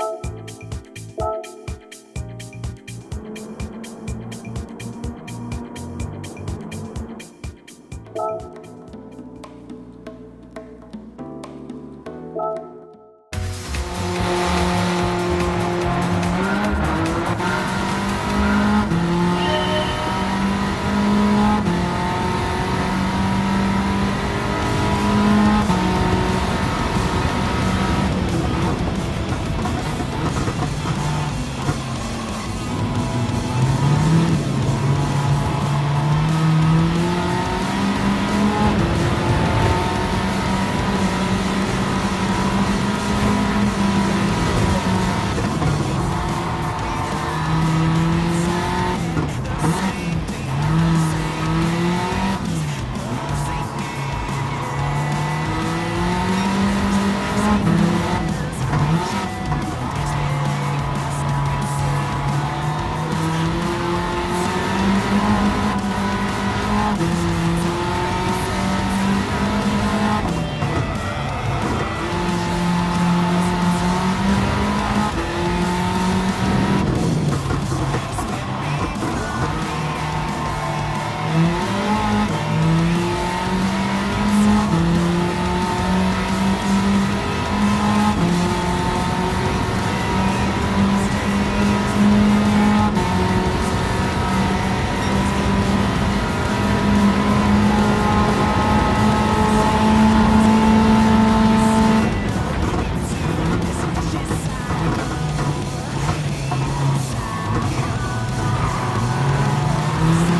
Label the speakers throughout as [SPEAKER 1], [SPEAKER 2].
[SPEAKER 1] Thank you. Mm-hmm.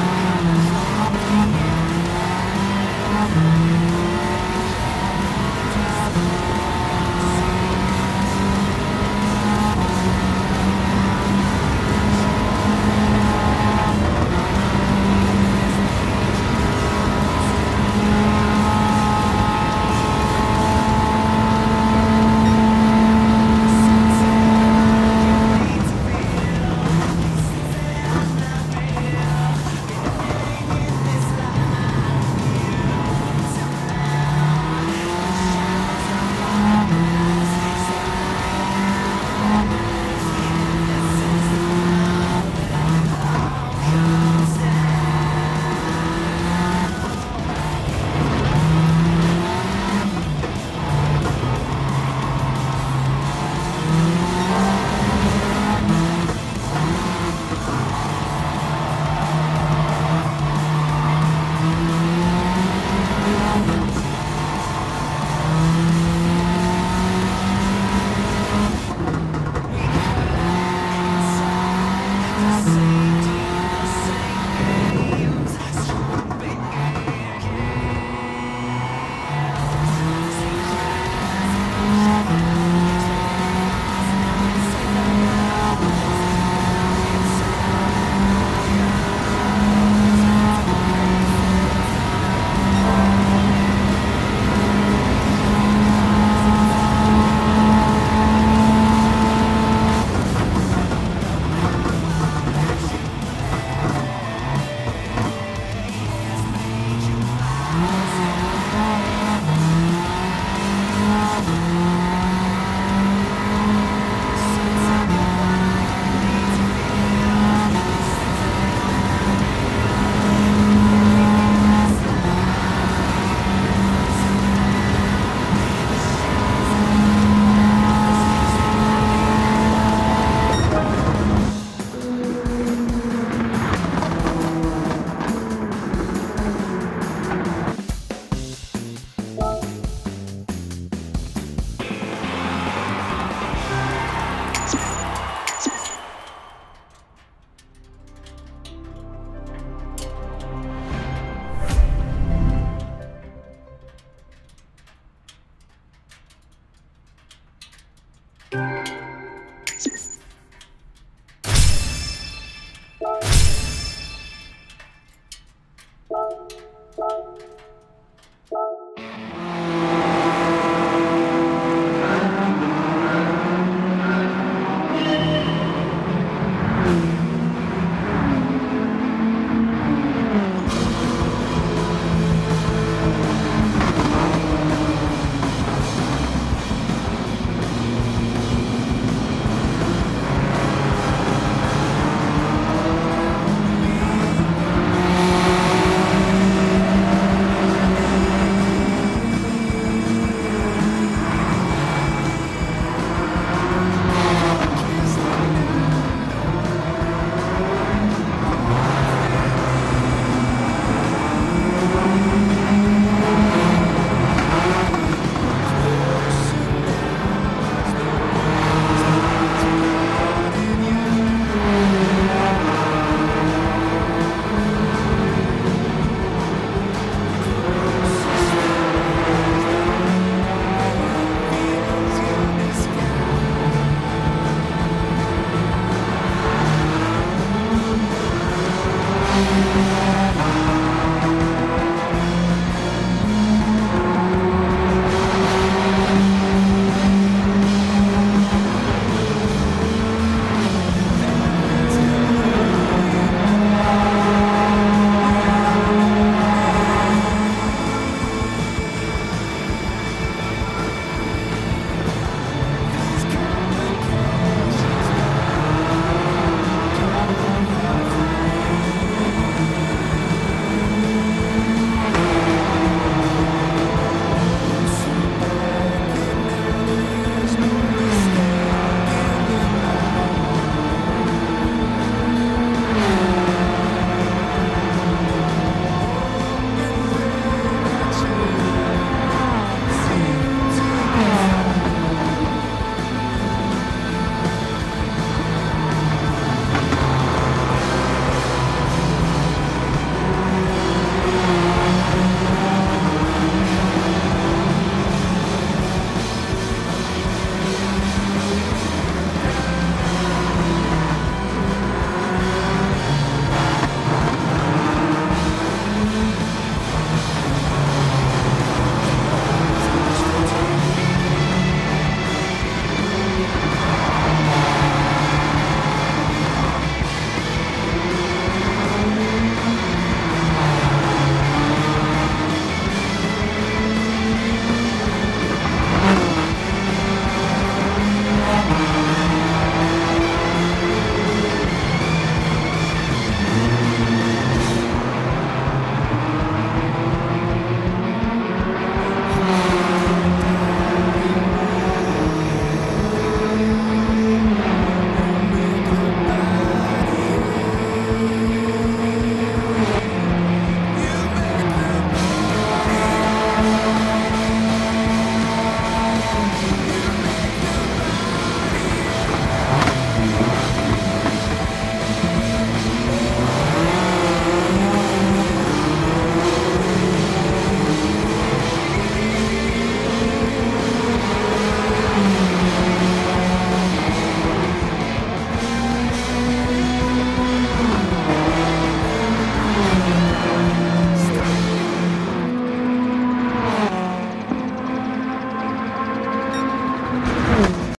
[SPEAKER 1] Música